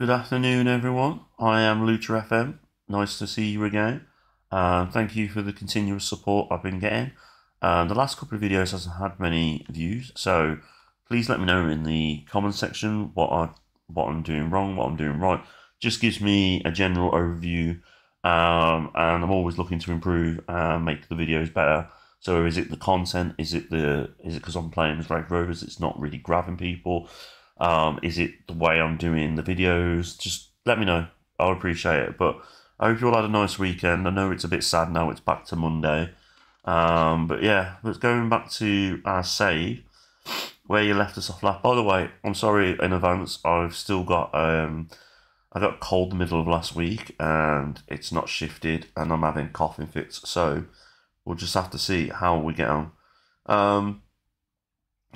Good afternoon, everyone. I am Lucha FM. Nice to see you again. Uh, thank you for the continuous support I've been getting. Uh, the last couple of videos hasn't had many views, so please let me know in the comment section what I what I'm doing wrong, what I'm doing right. Just gives me a general overview, um, and I'm always looking to improve and make the videos better. So is it the content? Is it the is it because I'm playing as Raith Rovers? It's not really grabbing people. Um, is it the way I'm doing the videos? Just let me know. I'll appreciate it. But I hope you all had a nice weekend. I know it's a bit sad now. It's back to Monday. Um, but yeah, but going back to our save where you left us off last. By the way, I'm sorry in advance. I've still got um, I got cold the middle of last week and it's not shifted, and I'm having coughing fits. So we'll just have to see how we get on. Um,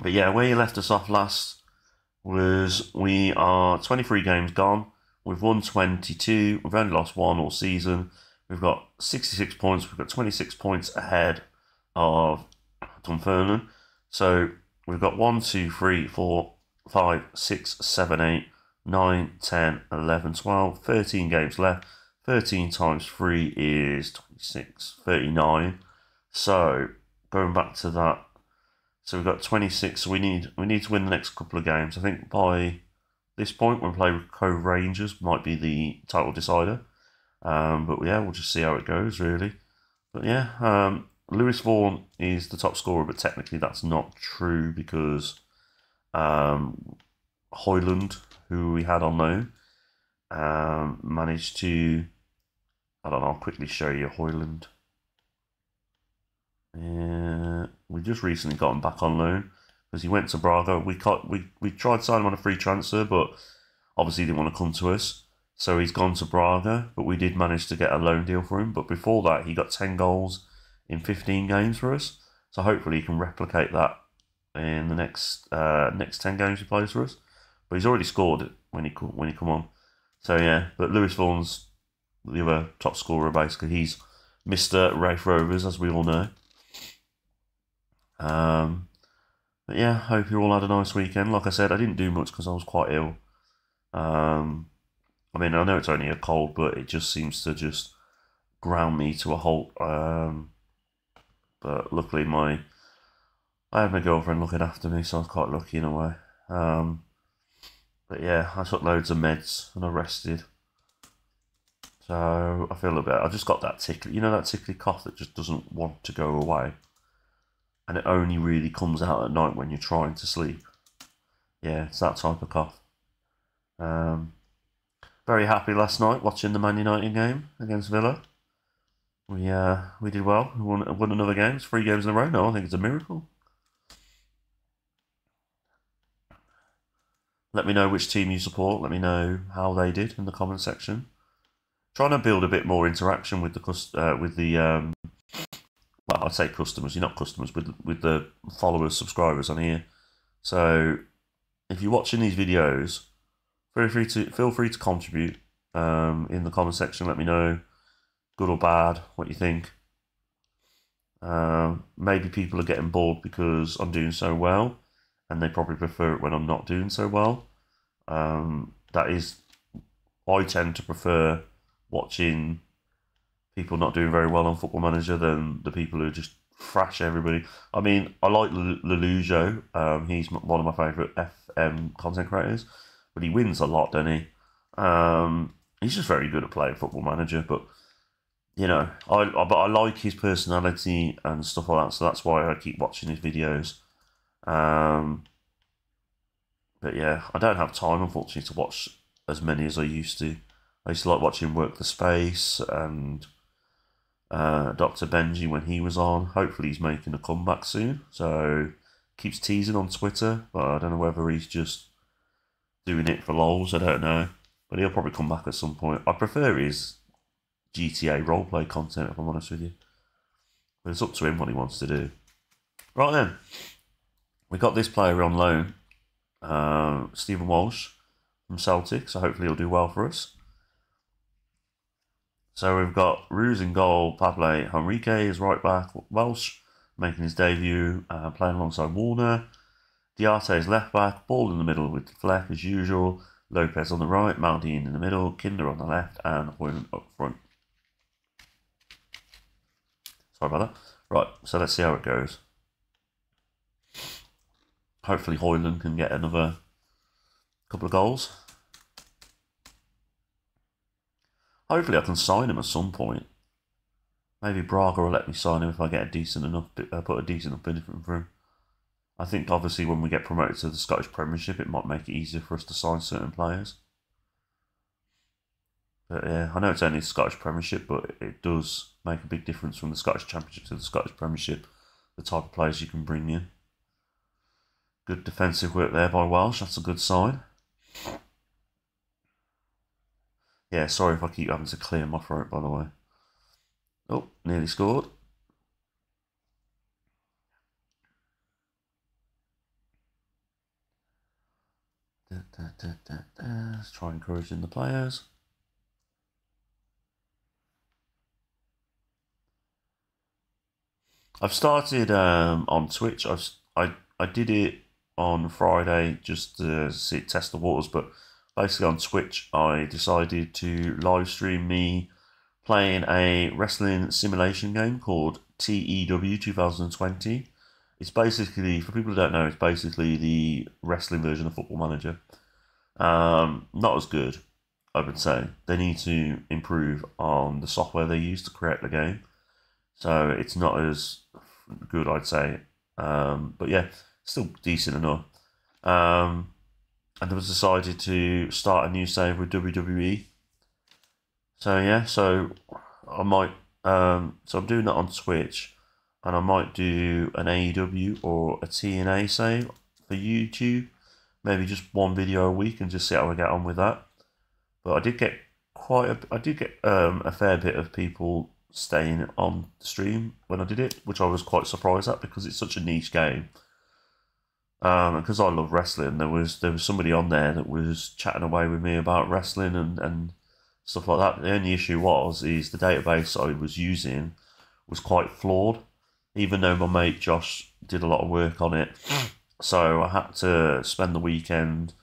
but yeah, where you left us off last was we are 23 games gone. We've won 22. We've only lost one all season. We've got 66 points. We've got 26 points ahead of Dunfermline. So we've got 1, 2, 3, 4, 5, 6, 7, 8, 9, 10, 11, 12, 13 games left. 13 times 3 is 26, 39. So going back to that, so we've got 26. So we need we need to win the next couple of games. I think by this point, when we play with Cove Rangers, might be the title decider. Um, but yeah, we'll just see how it goes, really. But yeah, um, Lewis Vaughan is the top scorer, but technically that's not true because um, Hoyland, who we had on loan, um, managed to. I don't know. I'll quickly show you Hoyland. Yeah, we just recently got him back on loan because he went to Braga. We caught, we we tried signing him on a free transfer, but obviously he didn't want to come to us. So he's gone to Braga, but we did manage to get a loan deal for him. But before that, he got ten goals in fifteen games for us. So hopefully he can replicate that in the next uh, next ten games he plays for us. But he's already scored when he when he come on. So yeah, but Lewis Vaughan's the other top scorer basically. He's Mister Raith Rovers, as we all know. Um, but yeah, hope you all had a nice weekend. Like I said, I didn't do much because I was quite ill. Um, I mean, I know it's only a cold, but it just seems to just ground me to a halt. Um, but luckily, my I have my girlfriend looking after me, so I was quite lucky in a way. Um, but yeah, I took loads of meds and I rested. So I feel a bit. I just got that tickly, you know, that tickly cough that just doesn't want to go away and it only really comes out at night when you're trying to sleep. Yeah, it's that type of cough. Um, very happy last night watching the Man United game against Villa. We uh, we did well. We won, won another game. It's three games in a row now. I think it's a miracle. Let me know which team you support. Let me know how they did in the comment section. Trying to build a bit more interaction with the uh, with the um, I'd say customers. You're not customers with with the followers, subscribers on here. So if you're watching these videos, feel free to feel free to contribute um, in the comment section. Let me know, good or bad, what you think. Um, maybe people are getting bored because I'm doing so well, and they probably prefer it when I'm not doing so well. Um, that is, I tend to prefer watching people not doing very well on Football Manager than the people who just thrash everybody. I mean, I like Lollujo. Um, he's one of my favourite FM content creators, but he wins a lot, doesn't he? Um, he's just very good at playing Football Manager, but you know, I, I but I like his personality and stuff like that, so that's why I keep watching his videos. Um, but yeah, I don't have time, unfortunately, to watch as many as I used to. I used to like watching Work the Space and uh, Dr. Benji when he was on. Hopefully, he's making a comeback soon. So, keeps teasing on Twitter, but I don't know whether he's just doing it for lols. I don't know. But he'll probably come back at some point. I prefer his GTA roleplay content, if I'm honest with you. But it's up to him what he wants to do. Right then, we got this player on loan, uh, Stephen Walsh from Celtic, so hopefully he'll do well for us. So we've got Roos in goal, Pablo Henrique is right back, Welsh making his debut, uh, playing alongside Warner. Diarte is left back, ball in the middle with Fleck as usual. Lopez on the right, Maldini in the middle, Kinder on the left, and Hoyland up front. Sorry about that. Right, so let's see how it goes. Hopefully Hoyland can get another couple of goals. Hopefully I can sign him at some point. Maybe Braga will let me sign him if I get a decent enough, uh, put a decent enough bid for him. I think obviously when we get promoted to the Scottish Premiership, it might make it easier for us to sign certain players. But yeah, I know it's only the Scottish Premiership, but it does make a big difference from the Scottish Championship to the Scottish Premiership, the type of players you can bring in. Good defensive work there by Welsh, that's a good sign. Yeah, sorry if I keep having to clear my throat, by the way. Oh, nearly scored. Da, da, da, Let's try encouraging the players. I've started um, on Twitch. I've I I did it on Friday just to see, test the waters, but basically on Twitch I decided to live stream me playing a wrestling simulation game called TEW 2020. It's basically, for people who don't know, it's basically the wrestling version of Football Manager. Um, not as good, I would say. They need to improve on the software they use to create the game. So it's not as good, I'd say. Um, but yeah, still decent enough. Um, and it was decided to start a new save with WWE so yeah, so I might um, so I'm doing that on Twitch, and I might do an AEW or a TNA save for YouTube. Maybe just one video a week and just see how I get on with that. But I did get quite a, I did get um, a fair bit of people staying on the stream when I did it, which I was quite surprised at because it's such a niche game. Um, because I love wrestling, there was there was somebody on there that was chatting away with me about wrestling and, and stuff like that. The only issue was is the database I was using was quite flawed, even though my mate Josh did a lot of work on it. So I had to spend the weekend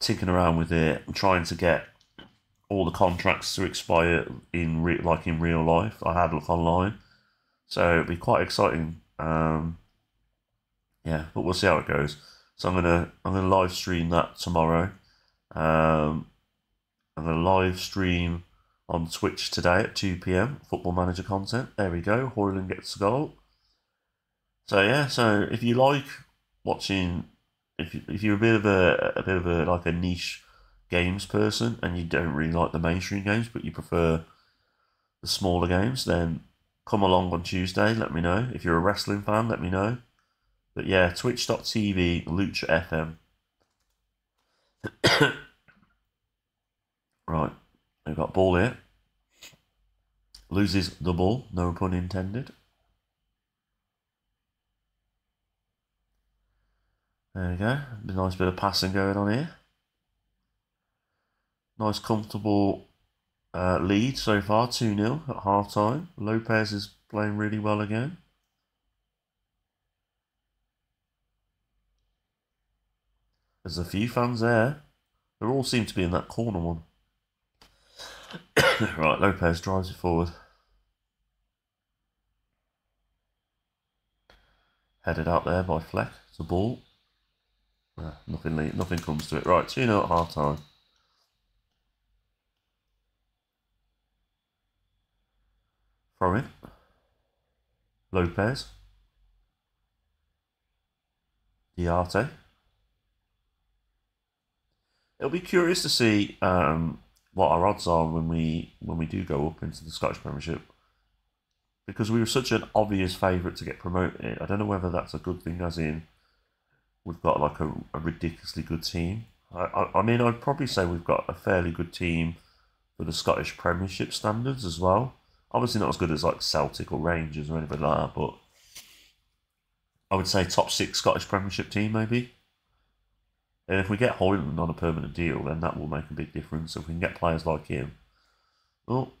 tinkering around with it trying to get all the contracts to expire in re- like in real life. I had a look online, so it'd be quite exciting. Um, yeah, but we'll see how it goes. So I'm gonna I'm gonna live stream that tomorrow. Um, I'm to live stream on Twitch today at 2 pm. Football Manager content. There we go. Hoyland gets a goal. So yeah, so if you like watching, if you, if you're a bit of a a bit of a like a niche games person and you don't really like the mainstream games, but you prefer the smaller games, then come along on Tuesday. Let me know. If you're a wrestling fan, let me know. But yeah, twitch.tv, Lucha FM. Right, we've got ball here. Loses the ball, no pun intended. There we go. Nice bit of passing going on here. Nice comfortable uh, lead so far, 2 0 at half time. Lopez is playing really well again. There's a few fans there. They all seem to be in that corner one. right, Lopez drives it forward. Headed out there by Fleck. It's a ball. Nothing, nothing comes to it. Right, 2 0 at half time. Throw in. Lopez. Diarte. It'll be curious to see um, what our odds are when we when we do go up into the Scottish Premiership. Because we were such an obvious favourite to get promoted. I don't know whether that's a good thing, as in we've got like a, a ridiculously good team. I, I, I mean, I'd probably say we've got a fairly good team for the Scottish Premiership standards as well. Obviously, not as good as like Celtic or Rangers or anything like that, but I would say top six Scottish Premiership team maybe. And if we get Hoyland on a permanent deal, then that will make a big difference. If we can get players like him. Oh,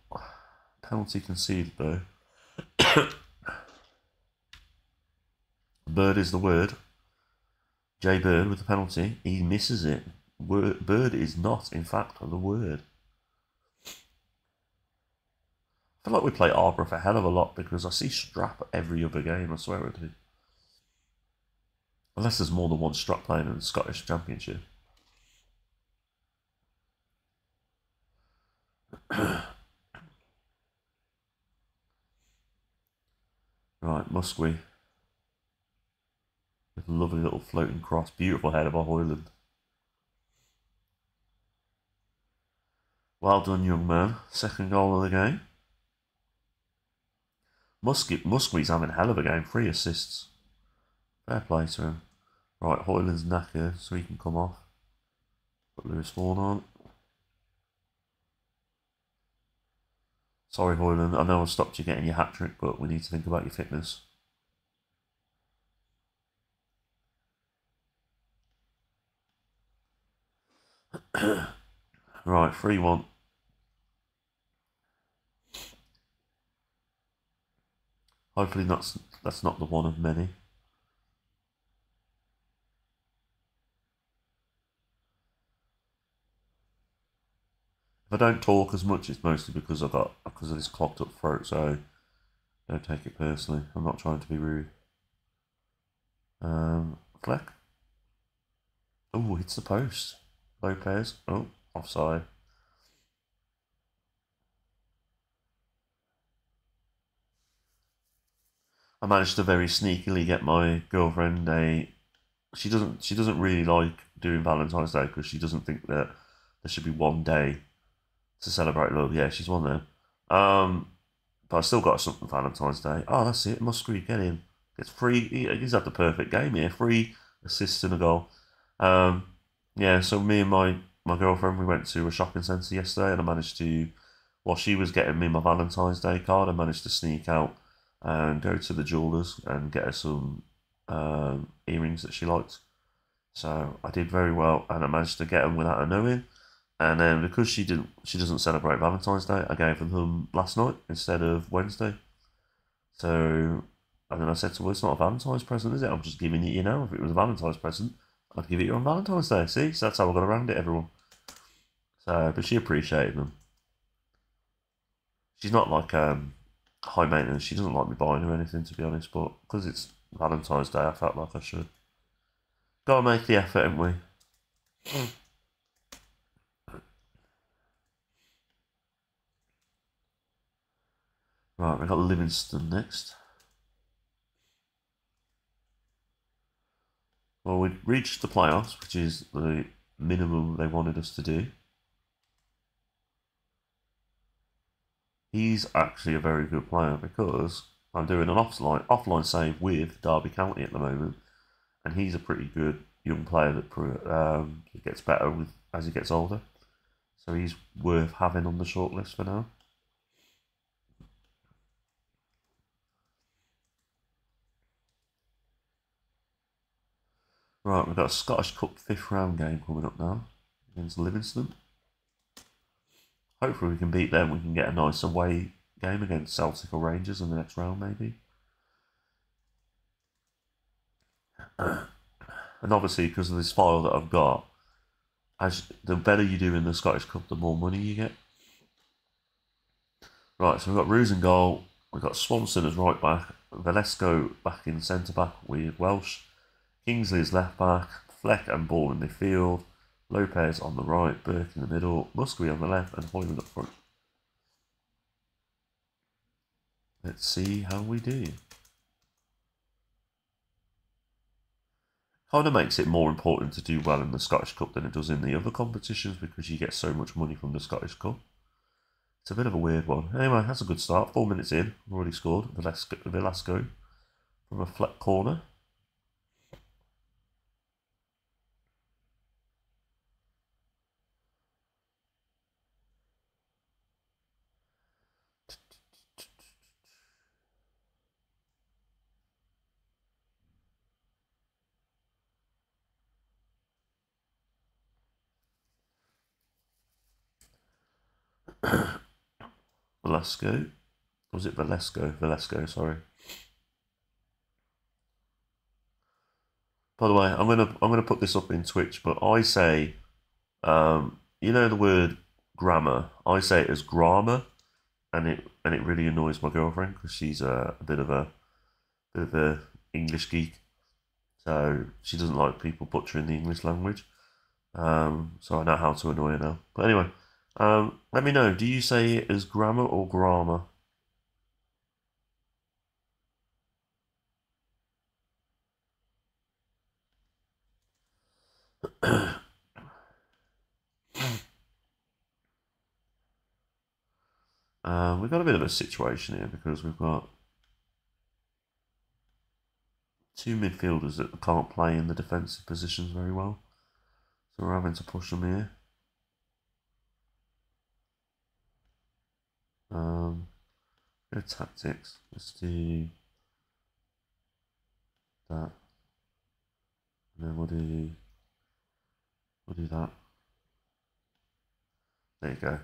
penalty conceded though. Bird is the word. Jay Bird with the penalty. He misses it. bird is not, in fact, the word. I feel like we play Arbroath a hell of a lot because I see Strap every other game, I swear I do. Unless there's more than one Strap in the Scottish Championship. right, Musquee. With a lovely little floating cross. Beautiful head of a Hoyland. Well done, young man. Second goal of the game. Muskie, Musquee's having a hell of a game. Three assists. Fair play to him. Right, Hoyland's knacker, so he can come off. Put Lewis Vaughan on. Sorry, Hoyland. I know I stopped you getting your hat trick, but we need to think about your fitness. right, 3 1. Hopefully that's that's not the one of many. I don't talk as much, it's mostly because I got because of this clogged up throat. So don't take it personally. I'm not trying to be rude. Um, Fleck. Oh, hits the post. Lopez. Oh, offside. I managed to very sneakily get my girlfriend a. She doesn't. She doesn't really like doing Valentine's Day because she doesn't think that there should be one day to celebrate love. Yeah, she's one there. Um, but I still got something Valentine's Day. Oh, that's it. Musgrave get in. It's free. He's had the perfect game here. Free assists and a goal. Um, yeah. So me and my my girlfriend we went to a shopping centre yesterday, and I managed to, while she was getting me my Valentine's Day card, I managed to sneak out and go to the jewelers and get her some um, earrings that she liked. So I did very well, and I managed to get them without her knowing. And then because she didn't, she doesn't celebrate Valentine's Day, I gave them home last night instead of Wednesday. So, and then I said to her, "It's not a Valentine's present, is it? I'm just giving it you now. If it was a Valentine's present, I'd give it you on Valentine's Day. See, so that's how I got around it, everyone. So, but she appreciated them. She's not like um, high maintenance. She doesn't like me buying her anything, to be honest. But because it's Valentine's Day, I felt like I should. Gotta make the effort, haven't we? Right, we've got Livingston next. Well, we reached the playoffs, which is the minimum they wanted us to do. he's actually a very good player because I'm doing an offline offline save with Derby County at the moment, and he's a pretty good young player that um, gets better with as he gets older. So he's worth having on the shortlist for now. Right, we've got a Scottish Cup fifth round game coming up now against Livingston. Hopefully we can beat them. We can get a nice away game against Celtic or Rangers in the next round, maybe. and obviously, because of this file that I've got, as the better you do in the Scottish Cup, the more money you get. Right, so we've got Roos in goal. We've got Swanson as right back. Valesco back in centre back with Welsh. Kingsley is left back. Fleck and Ball in midfield. Lopez on the right, Burke in the middle, Musgrave on the left, and Hoyland up front. Let's see how we do. Kind of makes it more important to do well in the Scottish Cup than it does in the other competitions because you get so much money from the Scottish Cup. It's a bit of a weird one. Anyway, that's a good start. Four minutes in, already scored. Velasco from a flat corner. Velasco. Was it Velasco? Velasco, sorry. By the way, I'm gonna I'm gonna put this up in Twitch, but I say Um, you know the word grammar. I say it as grammar, and it and it really annoys my girlfriend because she's a, a, bit of a bit of a English geek. So she doesn't like people butchering the English language. Um, so I know how to annoy her now. But anyway, um, let me know. Do you say it as grammar or grammar? Uh, we've got a bit of a situation here because we've got two midfielders that can't play in the defensive positions very well. So we're having to push them here. Um, tactics. Let's do that. And then we'll do we'll do that. There you go.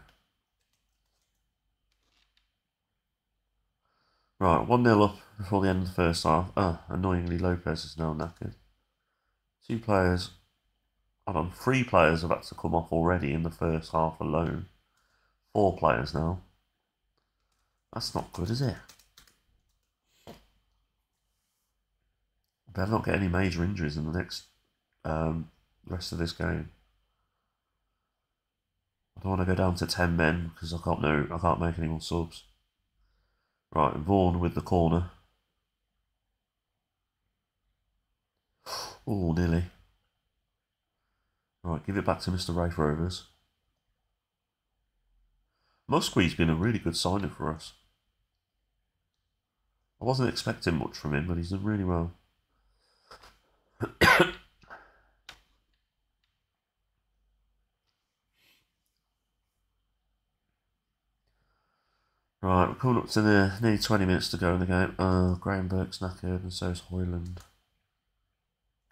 Right, 1 0 up before the end of the first half. Oh, annoyingly, Lopez is now knackered. Two players, hold on, three players have had to come off already in the first half alone. Four players now. That's not good, is it? Better not get any major injuries in the next um, rest of this game. I don't want to go down to ten men because I can't know I can't make any more subs. Right, Vaughan with the corner. Oh, nearly. Right, give it back to Mr. Raith Rovers. Musque's been a really good signing for us. I wasn't expecting much from him, but he's done really well. Right, we're coming up to the nearly 20 minutes to go in the game. Uh, Graham Burke's knackered and so is Hoyland.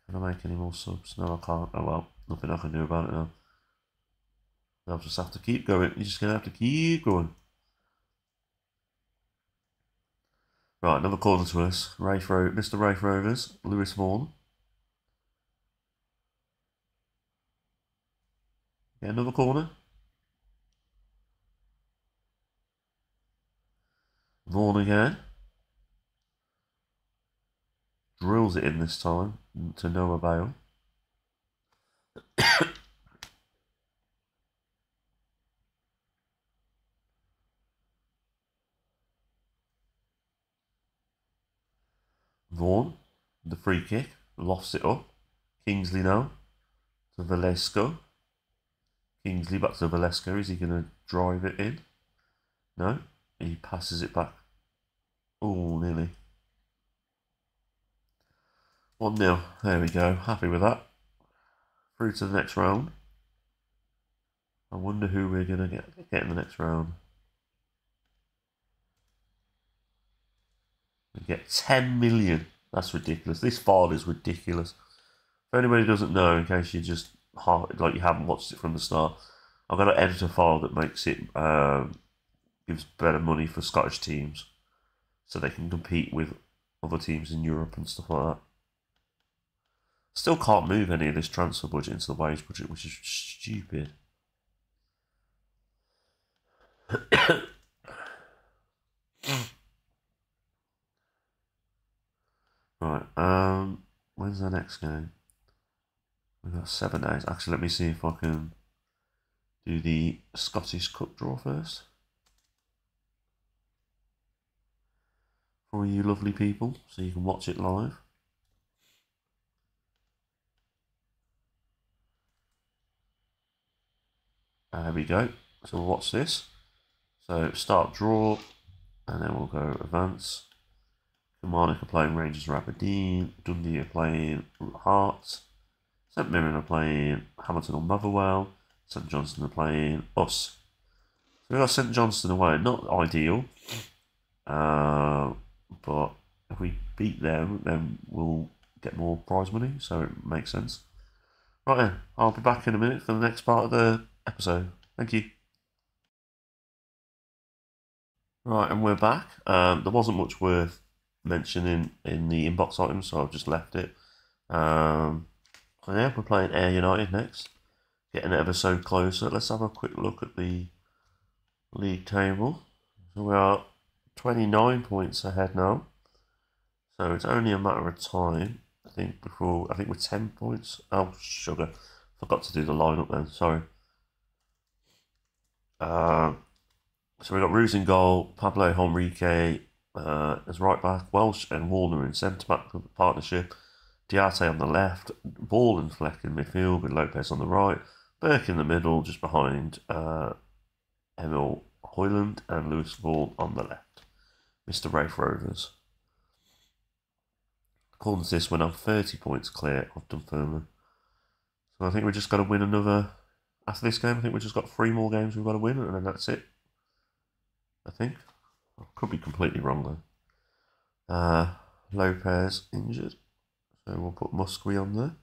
Can I make any more subs? No, I can't. Oh well, nothing I can do about it now. I'll just have to keep going. You're just going to have to keep going. Right, another corner to us. Raith Ro Mr. Raith Rovers, Lewis Vaughan. Yeah, another corner. Vaughan again. Drills it in this time to no avail. Vaughan, the free kick, lofts it up. Kingsley now to Valesco. Kingsley back to Valesco. Is he going to drive it in? No. He passes it back. Oh, nearly. 1 0. There we go. Happy with that. Through to the next round. I wonder who we're going to get, get in the next round. We get 10 million. That's ridiculous. This file is ridiculous. For anybody who doesn't know, in case you just like you haven't watched it from the start, I've got an editor file that makes it um, gives better money for Scottish teams, so they can compete with other teams in Europe and stuff like that. Still can't move any of this transfer budget into the wage budget, which is stupid. right, um, when's the next game? We've got seven days. Actually, let me see if I can do the Scottish Cup draw first. For you lovely people, so you can watch it live. There we go. So we'll watch this. So start draw, and then we'll go advance. Kilmarnock are playing Rangers Aberdeen. Dundee are playing Hearts. St Mirren are playing Hamilton or Motherwell. St Johnstone are playing us. So we got St Johnstone away. Not ideal. Uh, but if we beat them, then we'll get more prize money. So it makes sense. Right then, I'll be back in a minute for the next part of the episode. Thank you. Right, and we're back. Um, there wasn't much worth mentioning in the inbox item, so I've just left it. Um, yeah, we're playing Ayr United next. getting ever so closer. Let's have a quick look at the league table. So we are 29 points ahead now. So it's only a matter of time, I think, before, I think we're 10 points. Oh, sugar. Forgot to do the lineup then, sorry. Uh, so we've got Roos in goal, Pablo Henrique uh, as right back, Welsh and Warner in centre back partnership, Diarte on the left, Ball and Fleck in midfield with Lopez on the right, Burke in the middle, just behind uh, Emil Hoyland and Lewis Vaughan on the left. Mr. Raith Rovers. According to this, when I'm 30 points clear of Dunfermline. So I think we're just going to win another. After this game, I think we've just got three more games we've got to win, and then that's it. I think. Could be completely wrong though. Uh, Lopez injured. So we'll put Musqui on there.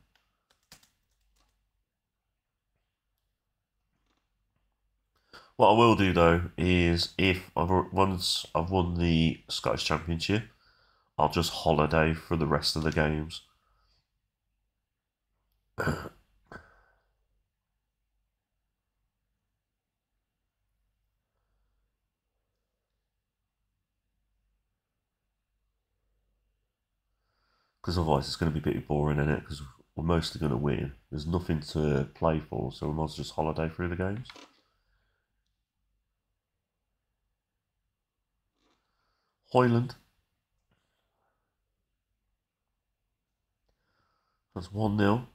What I will do though is if I've once I've won the Scottish Championship, I'll just holiday for the rest of the games. Because otherwise it's going to be a bit boring in it because we're mostly going to win. There's nothing to play for, so we might as well just holiday through the games. Hoyland. That's 1 0.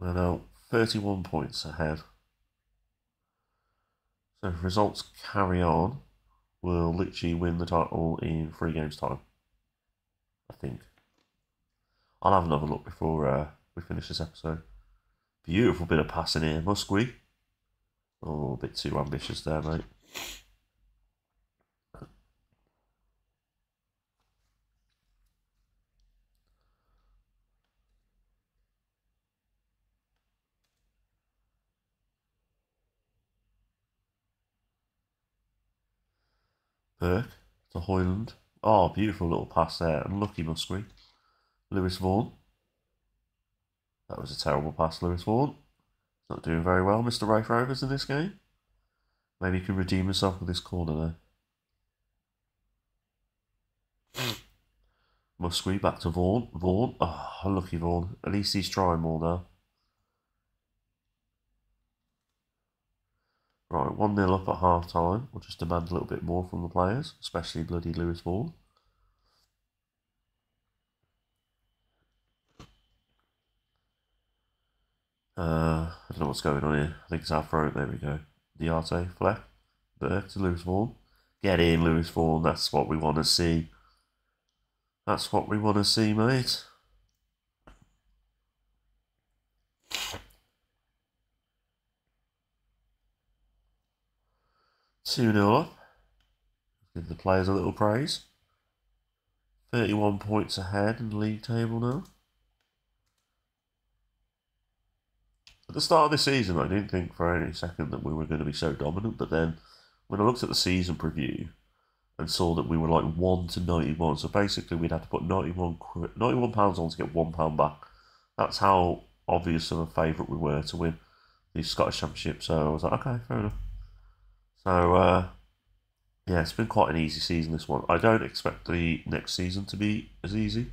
We're now 31 points ahead. So if results carry on, we'll literally win the title in three games' time. I think. I'll have another look before uh, we finish this episode. Beautiful bit of passing here, must we? Oh, a bit too ambitious there, mate. Burke to Hoyland. Oh, beautiful little pass there. Unlucky Musqui. Lewis Vaughan. That was a terrible pass, Lewis Vaughan. Not doing very well, Mr. Raith Rovers, in this game. Maybe he can redeem himself with this corner there. Musqui back to Vaughan. Vaughan. Ah, oh, unlucky Vaughan. At least he's trying more now. Right, 1 0 up at half time. We'll just demand a little bit more from the players, especially bloody Lewis Vaughan. Uh, I don't know what's going on here. I think it's our throat. There we go. Diarte, Fleck, Burke to Lewis Vaughan. Get in, Lewis Vaughan. That's what we want to see. That's what we want to see, mate. Two 0 up. Give the players a little praise. Thirty-one points ahead in the league table now. At the start of the season, I didn't think for any second that we were going to be so dominant, but then when I looked at the season preview and saw that we were like 1 to 91, so basically we'd have to put 91, 91 pounds on to get £1 pound back. That's how obvious of a favourite we were to win the Scottish Championship, so I was like, okay, fair enough. So, uh, yeah, it's been quite an easy season, this one. I don't expect the next season to be as easy.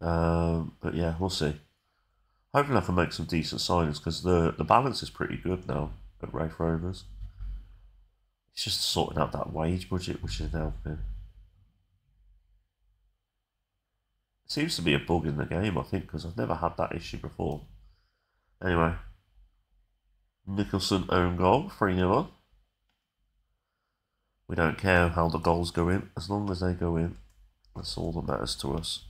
Um, but yeah, we'll see. Hopefully, I can make some decent signings because the, the balance is pretty good now at Raith Rovers. It's just sorting out that wage budget, which is now been. It seems to be a bug in the game, I think, because I've never had that issue before. Anyway, Nicholson own goal, 3 0 We don't care how the goals go in, as long as they go in. That's all that matters to us.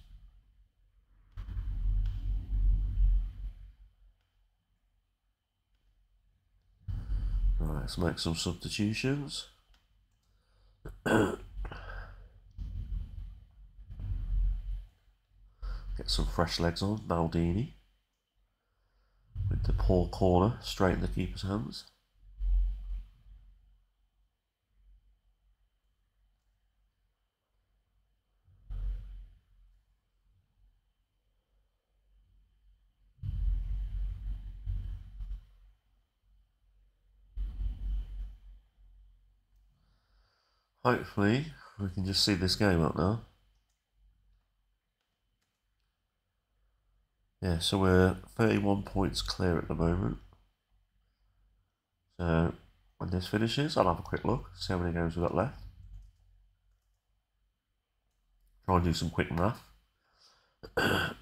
Right, let's make some substitutions. Get some fresh legs on, Maldini. With the poor corner straight in the keeper's hands. Hopefully, we can just see this game up now. Yeah, so we're 31 points clear at the moment. So, when this finishes, I'll have a quick look, see how many games we've got left. Try and do some quick math.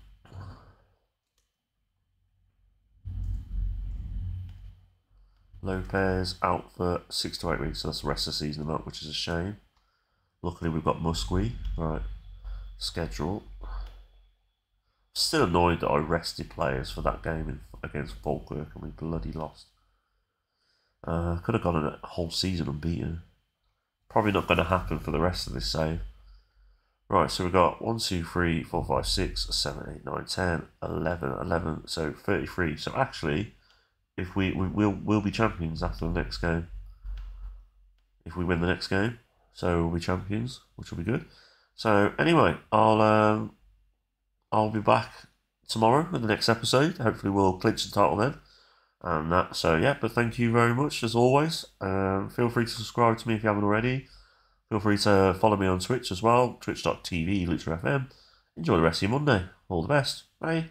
Lopez out for six to eight weeks, so that's the rest of the season up, which is a shame. Luckily, we've got Musqui. Right, schedule. Still annoyed that I rested players for that game in, against Falkirk and we bloody lost. Uh, could have gone a whole season unbeaten. Probably not going to happen for the rest of this save. Right, so we've got 1, 2, 3, 4, 5, 6, 7, 8, 9, 10, 11, 11, so 33. So actually, if we, we will we'll be champions after the next game. If we win the next game, so we'll be champions, which will be good. So anyway, I'll um, I'll be back tomorrow with the next episode. Hopefully, we'll clinch the title then. And that, so yeah, but thank you very much as always. Um, feel free to subscribe to me if you haven't already. Feel free to follow me on Twitch as well, twitch.tv, FM. Enjoy the rest of your Monday. All the best. Bye.